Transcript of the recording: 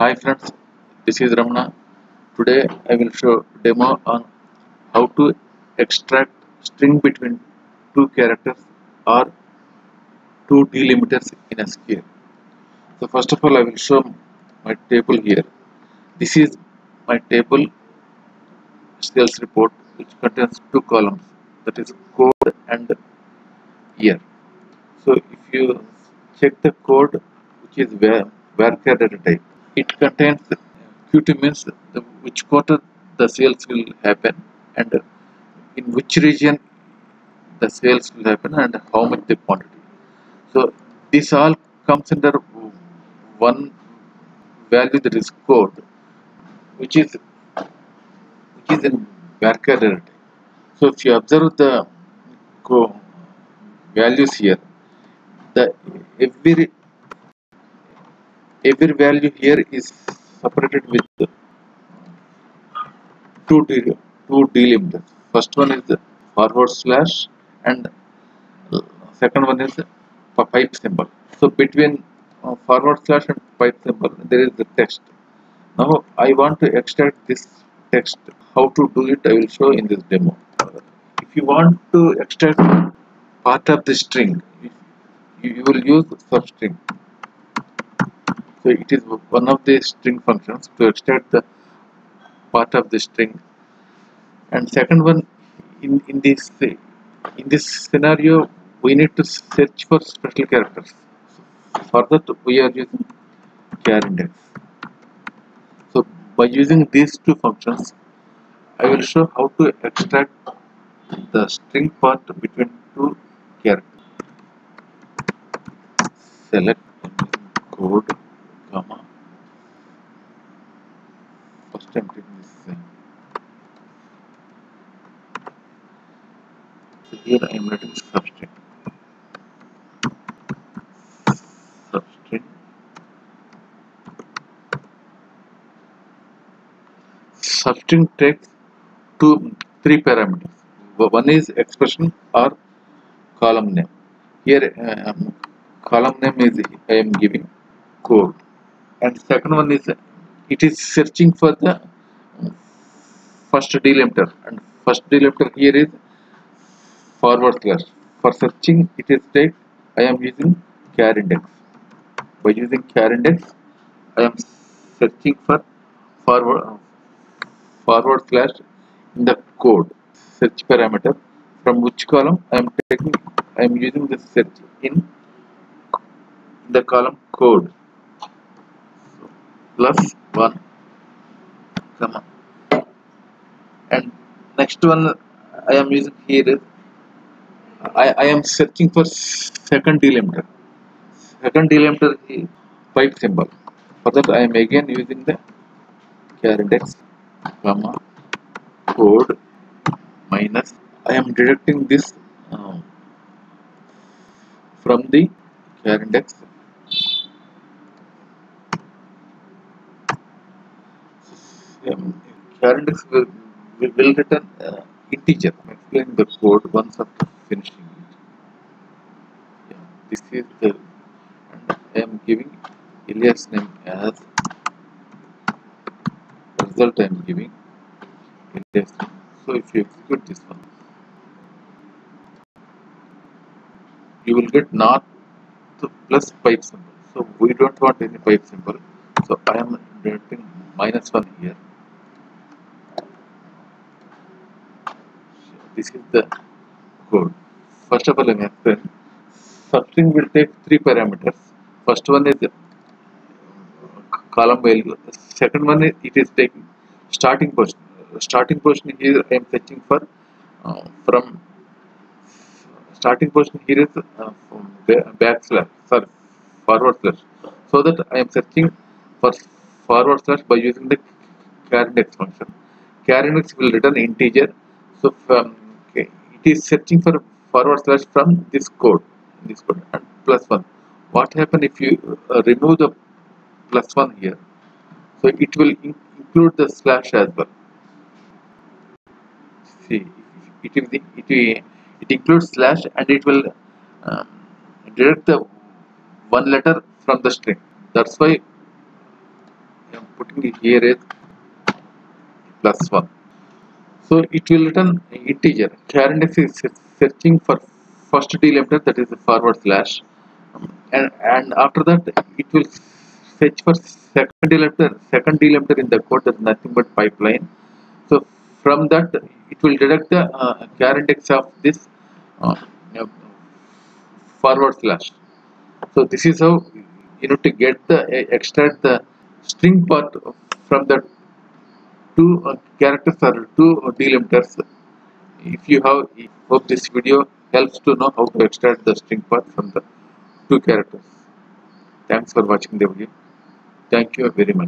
Hi friends, this is Ramana. Today I will show demo on how to extract string between two characters or two delimiters in SQL. So first of all I will show my table here. This is my table sales report which contains two columns that is code and year. So if you check the code which is where varchar data type, it contains Q2 means the, which quarter the sales will happen and in which region the sales will happen and how much the quantity. So this all comes under one value that is code which is which is in data. So if you observe the values here, the every every value here is separated with two two delimiters. First one is the forward slash and uh, second one is a pipe symbol. So between uh, forward slash and pipe symbol there is the text. Now I want to extract this text. How to do it I will show in this demo. If you want to extract part of the string, you will use substring. So it is one of the string functions to extract the part of the string. And second one, in, in this in this scenario, we need to search for special characters. For that, we are using char index. So by using these two functions, I will show how to extract the string part between two characters. Select code, First I'm taking this. uh, So here I am writing substring. Substring. Substring takes two, three parameters. One is expression or column name. Here um, column name is I am giving code, and second one is it is searching for the first delimiter, and first delimiter here is forward slash. For searching, it is take I am using char index. By using char index, I am searching for forward forward slash in the code search parameter from which column I am taking I am using this search in the column code plus one comma and next one I am using here I, I am searching for second delimiter. Second delimiter is pipe symbol. For that I am again using the char index comma code minus I am deducting this um, from the char index um, index will, will, return uh, integer I'm explaining the code once after finishing it. Yeah, this is the and I am giving alias name as result I am giving alias name. so if you execute this one you will get not plus pipe symbol. So we don't want any pipe symbol. So I am directing minus one here this is the code first of all I am explain substring will take three parameters first one is uh, column value second one is it is taking starting position starting position here I am fetching for uh, from starting position here is uh, from ba- backslash sorry forward slash so that I am searching for forward slash by using the char index function char index will return integer so from it is searching for forward slash from this code this code and plus one. What happen if you uh, remove the plus one here? So it will in- include the slash as well. See it will it, it includes slash and it will um, deduct the one letter from the string. That's why I am putting here is plus 1 so it will return integer. Char index is searching for first delimiter that is the forward slash. And, and after that it will search for second delimiter second delimiter in the code that is nothing but pipeline. So from that it will deduct the uh, index of this uh, forward slash. So this is how you know to get the extract the string part from the two characters or two delimiters. If you have hope this video helps to know how to extract the string part from the two characters. Thanks for watching the video. Thank you very much